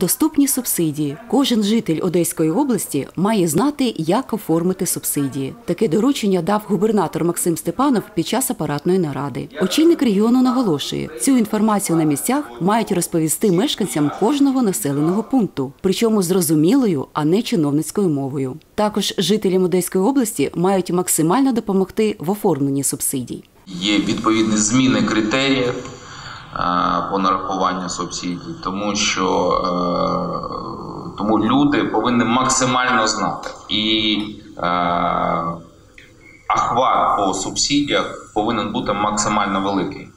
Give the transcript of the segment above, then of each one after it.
Доступні субсидії. Кожен житель Одеської області має знати, як оформити субсидії. Таке доручення дав губернатор Максим Степанов під час апаратної наради. Очільник регіону наголошує, цю інформацію на місцях мають розповісти мешканцям кожного населеного пункту, причому зрозумілою, а не чиновницькою мовою. Також жителям Одеської області мають максимально допомогти в оформленні субсидій. Є відповідні зміни критеріїв по нарахуванню субсидій, тому що е, тому люди повинні максимально знати. І е, охват по субсидіях повинен бути максимально великий.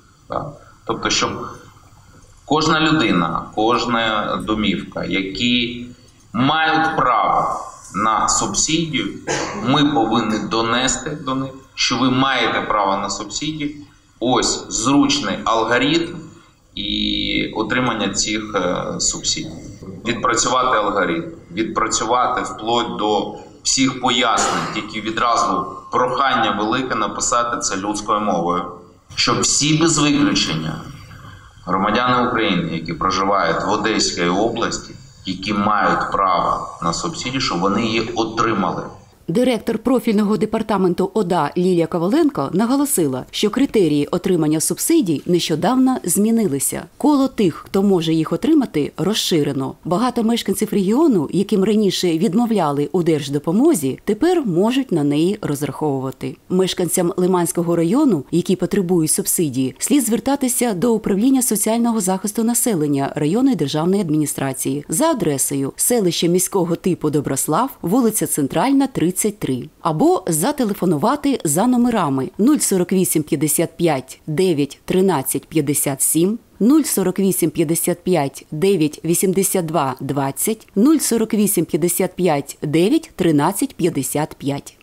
Тобто, щоб кожна людина, кожна домівка, які мають право на субсидію, ми повинні донести до них, що ви маєте право на субсидію. Ось зручний алгоритм і отримання цих е, субсидій. Відпрацювати алгоритм, відпрацювати вплоть до всіх пояснень, тільки відразу прохання велике написати це людською мовою, щоб всі без виключення громадяни України, які проживають в Одеській області, які мають право на субсидію, щоб вони її отримали. Директор профільного департаменту ОДА Лілія Коваленко наголосила, що критерії отримання субсидій нещодавно змінилися. Коло тих, хто може їх отримати, розширено. Багато мешканців регіону, яким раніше відмовляли у держдопомозі, тепер можуть на неї розраховувати. Мешканцям Лиманського району, які потребують субсидії, слід звертатися до управління соціального захисту населення районної державної адміністрації за адресою селище міського типу Доброслав, вулиця Центральна, 33, або зателефонувати за номерами 048 55 9 13 57, 048 55 9 82 20, 048 55 9 13 55.